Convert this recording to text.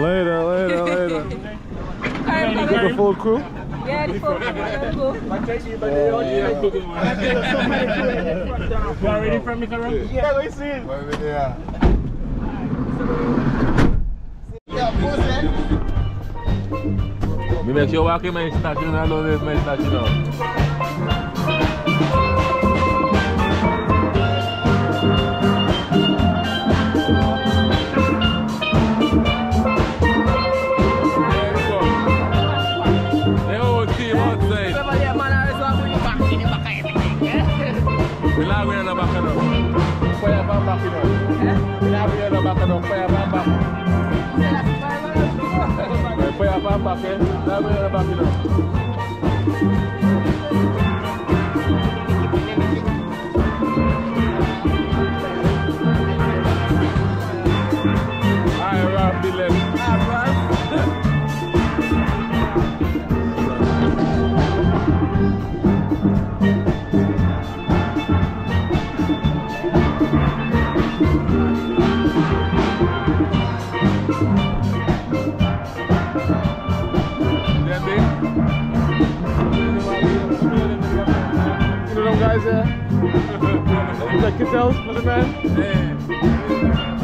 Later, later, later. the full crew? Yeah, the full crew. You are ready for me? Yeah, we see Yeah. Me make sure walk my statue, I love this my statue now. Not on the back van back back. Is Check jezelf, maar de man.